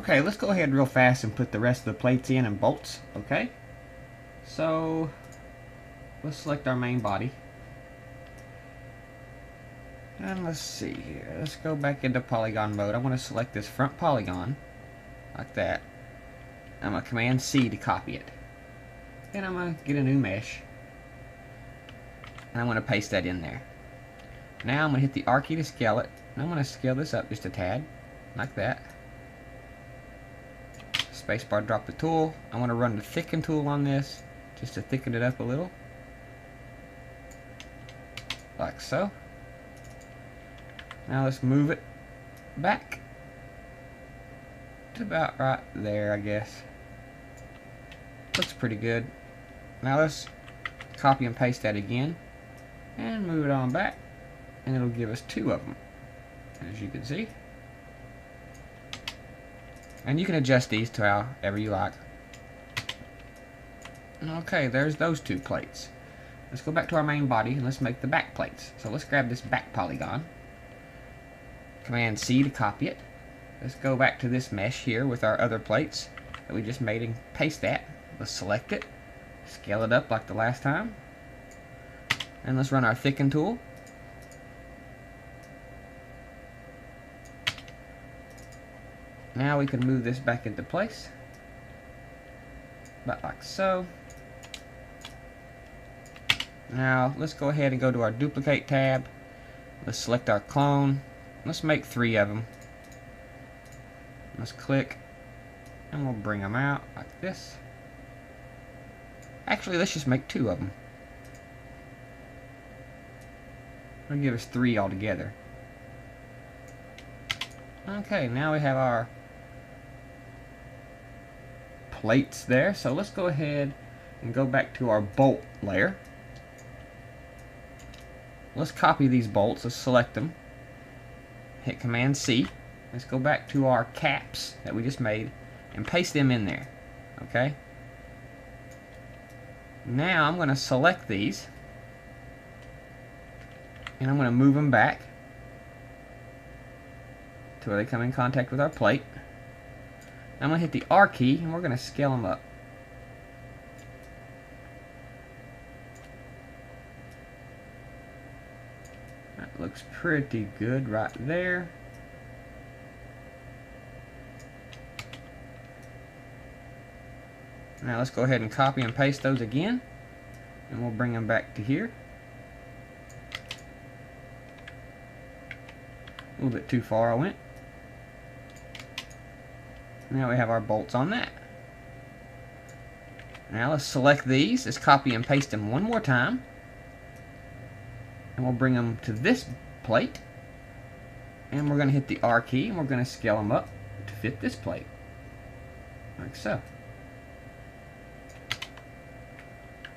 Okay, let's go ahead real fast and put the rest of the plates in and bolts, okay? So, let's select our main body. And let's see here. Let's go back into polygon mode. I want to select this front polygon, like that. I'm going to Command C to copy it. And I'm going to get a new mesh. And I'm going to paste that in there. Now I'm going to hit the R key to scale it. And I'm going to scale this up just a tad, like that. Spacebar, drop the tool. I want to run the thicken tool on this, just to thicken it up a little. Like so. Now let's move it back to about right there, I guess. Looks pretty good. Now let's copy and paste that again and move it on back and it'll give us two of them as you can see. And you can adjust these to however you like. Okay, there's those two plates. Let's go back to our main body and let's make the back plates. So let's grab this back polygon. Command C to copy it. Let's go back to this mesh here with our other plates that we just made and paste that. Let's select it, scale it up like the last time, and let's run our thicken tool. Now we can move this back into place. About like so. Now let's go ahead and go to our duplicate tab. Let's select our clone. Let's make three of them. Let's click and we'll bring them out like this. Actually, let's just make two of them. That'll give us three altogether. Okay, now we have our plates there. So let's go ahead and go back to our bolt layer. Let's copy these bolts. Let's select them. Hit Command C. Let's go back to our caps that we just made and paste them in there. Okay? Now I'm going to select these and I'm going to move them back to where they come in contact with our plate. I'm going to hit the R key and we're going to scale them up. That looks pretty good right there. Now let's go ahead and copy and paste those again. And we'll bring them back to here. A little bit too far I went. Now we have our bolts on that. Now let's select these. Let's copy and paste them one more time. And we'll bring them to this plate. And we're going to hit the R key and we're going to scale them up to fit this plate. Like so.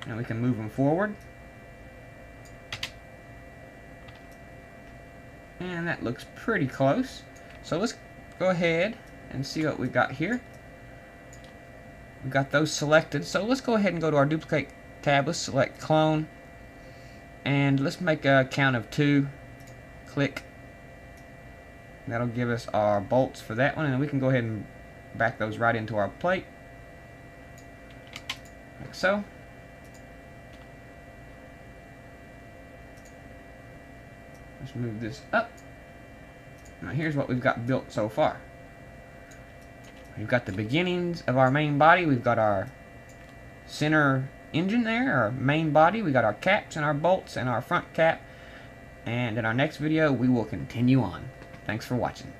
Now we can move them forward. And that looks pretty close. So let's go ahead and see what we got here. We've got those selected. So let's go ahead and go to our duplicate tab. Let's select clone. And let's make a count of two. Click. That'll give us our bolts for that one. And we can go ahead and back those right into our plate. Like so. Let's move this up. Now here's what we've got built so far. We've got the beginnings of our main body. We've got our center engine there, our main body. We got our caps and our bolts and our front cap. And in our next video, we will continue on. Thanks for watching.